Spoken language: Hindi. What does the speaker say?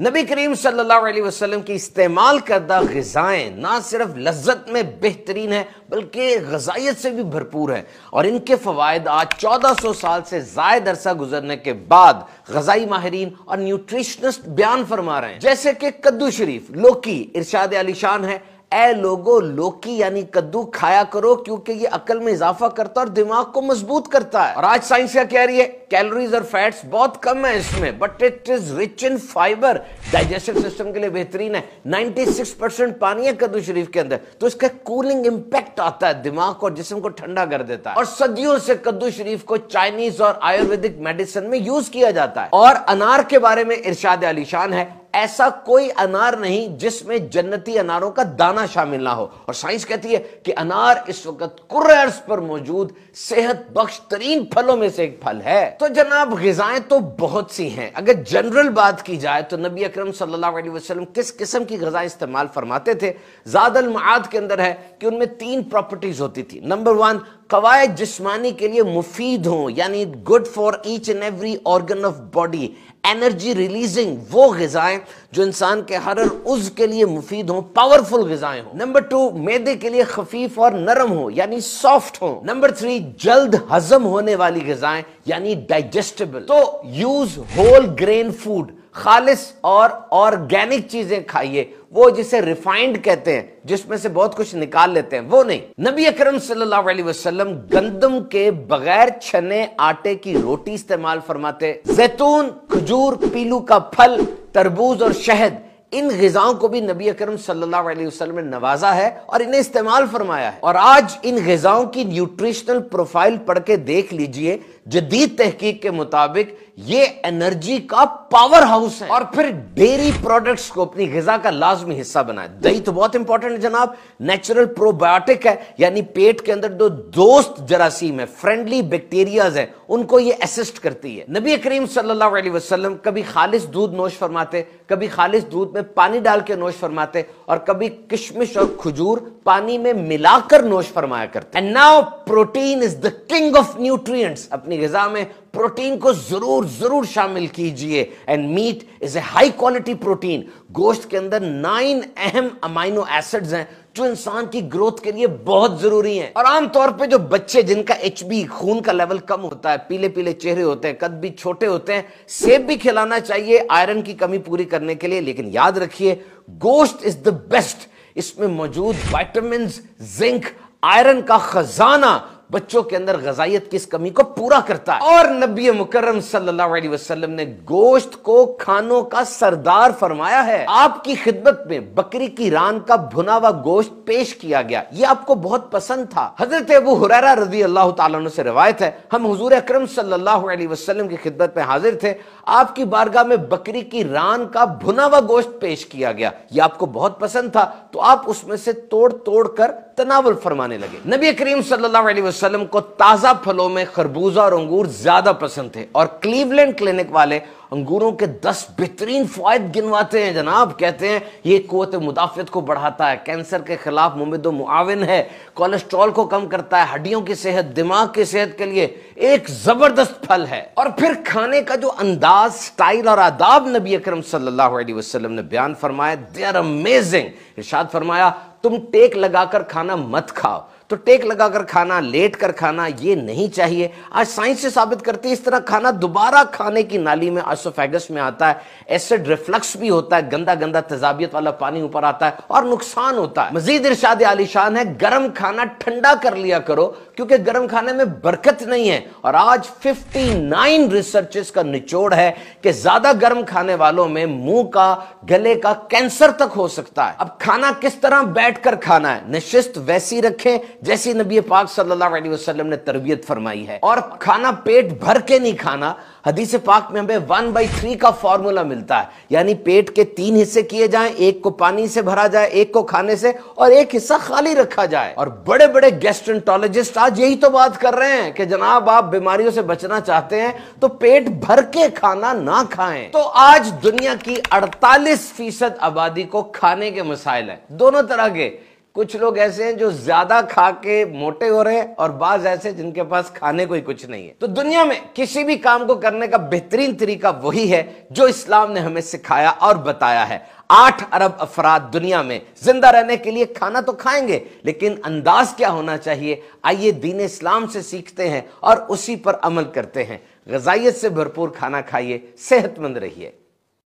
नबी करीम सल्लल्लाहु अलैहि वसल्लम की इस्तेमाल करदा गजाएँ ना सिर्फ़ लज्जत में बेहतरीन है, बल्कि गजाइत से भी भरपूर है। और इनके फवायद आज चौदह सौ साल से जायद अरसा गुजरने के बाद गजाई माहरीन और न्यूट्रिशनिस्ट बयान फरमा रहे हैं। जैसे कि कद्दू शरीफ, लोकी, इरशाद अलीशान है ए लोगो, लोकी यानी कद्दू खाया करो क्योंकि ये अकल में इजाफा करता है और दिमाग को मज़बूत करता है। और आज साइंस क्या कह रही है? कैलोरीज और फैट्स बहुत कम है इसमें but it is rich in fibre digestive system के लिए बेहतरीन है। 96 परसेंट पानी है कद्दू शरीफ के अंदर। तो इसका कूलिंग इंपैक्ट आता है दिमाग और जिसम को ठंडा कर देता है। और सदियों से कद्दू शरीफ को चाइनीज़ और आयुर्वेदिक मेडिसिन में यूज़ किया जाता है। और अनार के बारे में इर्शाद अलीशान है। ऐसा कोई अनार नहीं जिसमें जन्नती अनारों का दाना शामिल ना हो। और साइंस कहती है कि अनार इस वक्त कुर्रर्स पर मौजूद सेहत बख्श तरीन फलों में से एक फल है। तो जनाब, गजाएँ तो बहुत सी हैं। अगर जनरल बात की जाए तो नबी अकरम सल्लल्लाहु अलैहि वसल्लम किस किस्म की गजाएँ इस्तेमाल फरमाते थे? जादल माद के अंदर है कि उनमें तीन प्रॉपर्टीज़ होती थी। नंबर वन कवायद जिस्मानी के लिए मुफीद हो, यानी good for each and every organ of body energy releasing वो गजाएँ जो इंसान के हर उज के लिए मुफीद हो पावरफुल गजाएँ हो। नंबर टू मैदे के लिए खफीफ और नरम हो, यानी सॉफ्ट हो। नंबर थ्री जल्द हजम होने वाली गजाएँ, यानी डाइजेस्टेबल तो यूज़ होल ग्रेन फ़ूड खालिस और ऑर्गेनिक चीज़ें खाइए, वो जिसे रिफाइंड कहते हैं, जिसमें से बहुत कुछ निकाल लेते हैं, वो नहीं। नबी अकरम सल्लल्लाहु अलैहि वसल्लम गंदम के बगैर छने आटे की रोटी इस्तेमाल फरमाते, जैतून, खजूर, पीलू का फल, तरबूज और शहद, इन गजाओं को भी नबी अकरम सल्लल्लाहु अलैहि वसल्लम ने नवाजा है और इन्हें इस्तेमाल फरमाया है। और आज इन गजाओं की न्यूट्रिशनल प्रोफ़ाइल पढ़ के देख लीजिए, जदीद तहकीक के मुताबिक ये एनर्जी का पावर हाउस है। और फिर डेयरी प्रोडक्ट्स को अपनी गजा का लाजमी हिस्सा बनाए। दही तो बहुत इंपॉर्टेंट है जनाब। नेचुरल प्रोबायोटिक है, यानी पेट के अंदर जो दोस्त जरासीम है फ्रेंडली बैक्टीरियाज है, उनको ये असिस्ट करती है। नबी करीम सल्लल्लाहु अलैहि वसल्लम कभी खालिश दूध नोश फरमाते, कभी खालिश दूध में पानी डाल के नोश फरमाते, और कभी किशमिश और खजूर पानी में मिलाकर नोश फरमाया करते। Now protein is the king of nutrients अपनी गजा में प्रोटीन को ज़रूर ज़रूर शामिल कीजिए। And meat is a high quality protein गोश्त के अंदर नाइन अहम अमाइनो एसिड्स हैं, जो इंसान की ग्रोथ के लिए बहुत ज़रूरी हैं। और आमतौर पे जो बच्चे जिनका एचबी खून का लेवल कम होता है पीले पीले चेहरे होते हैं, कद भी छोटे होते हैं, सेब भी खिलाना चाहिए आयरन की कमी पूरी करने के लिए। लेकिन याद रखिए, गोश्त इज़ द बेस्ट इसमें मौजूद वाइटामिन जिंक आयरन का खजाना बच्चों के अंदर गजाइत की इस कमी को पूरा करता है। और नबी मुकर्रम सल्लल्लाहु वसल्लम ने गोश्त को खानों का सरदार फरमाया है। आपकी खिदमत में बकरी की रान का भुना हुआ गोश्त पेश किया गया। ये आपको बहुत पसंद था। हज़रत अबू हुरैरा रज़ी अल्लाह तआला से रिवायत है, हम हजूर अक्रम वसल्लम की खिदमत में हाजिर थे। आपकी बारगाह में बकरी की रान का भुना हुआ गोश्त पेश किया गया। ये आपको बहुत पसंद था तो आप उसमें से तोड़ तोड़ कर तनावल फरमाने लगे। नबी करीम सल्लल्लाहु अलैहि वसल्लम को ताज़ा फलों में खरबूजा और अंगूर ज़्यादा पसंद थे और क्लीवलैंड क्लिनिक वाले अंगूरों के दस बेहतरीन फायद गिनवाते हैं। जनाब, कहते हैं, ये कुत मुदाफियत को बढ़ाता है, कैंसर के खिलाफ मुमिद मुआविन है, कोलेस्ट्रॉल को कम करता है, हड्डियों की सेहत, दिमाग की सेहत के लिए एक ज़बरदस्त फल है। और फिर खाने का जो अंदाज, स्टाइल और आदाब नबी अकरम सल्लल्लाहु अलैहि वसल्लम ने बयान फरमाया दे आर अमेजिंग इरशाद फरमाया तुम टेक लगाकर खाना मत खाओ। तो टेक लगाकर खाना, लेट कर खाना, ये नहीं चाहिए। आज साइंस से साबित करती है, इस तरह खाना दोबारा खाने की नाली में आसोफेगस में आता है। एसिड रिफ्लक्स भी होता है गंदा गंदा तेजाबियत वाला पानी ऊपर आता है और नुकसान होता है। मजीद इरशाद आलिशान है, गर्म खाना ठंडा कर लिया करो, क्योंकि गर्म खाने में बरकत नहीं है। और आज 59 रिसर्चेस का निचोड़ है कि ज़्यादा गर्म खाने वालों में मुँह का, गले का कैंसर तक हो सकता है। अब खाना किस तरह बैठकर खाना है? निशिस्त वैसी रखें जैसी नबी पाक सल्लल्लाहु अलैहि वसल्लम ने तरबियत फरमाई है, और खाना पेट भर के नहीं खाना, हदीस पाक में हमें वन बाई थ्री का फॉर्मूला मिलता है। यानी पेट के तीन हिस्से किए जाएँ, एक को पानी से भरा जाए, एक को खाने से, और एक हिस्सा खाली रखा जाए। और बड़े बड़े गेस्ट्रेंटोलॉजिस्ट आज यही तो बात कर रहे हैं कि जनाब, आप बीमारियों से बचना चाहते हैं तो पेट भर के खाना ना खाएँ। तो आज दुनिया की 48 फ़ीसद आबादी को खाने के मसाइल है। दोनों तरह के कुछ लोग ऐसे हैं जो ज़्यादा खा के मोटे हो रहे हैं और बाज ऐसे जिनके पास खाने को ही कुछ नहीं है। तो दुनिया में किसी भी काम को करने का बेहतरीन तरीका वही है जो इस्लाम ने हमें सिखाया और बताया है। आठ अरब अफराद दुनिया में ज़िंदा रहने के लिए खाना तो खाएँगे, लेकिन अंदाज क्या होना चाहिए? आइए दीन इस्लाम से सीखते हैं और उसी पर अमल करते हैं। गजाइत से भरपूर खाना खाइए, सेहतमंद रहिए।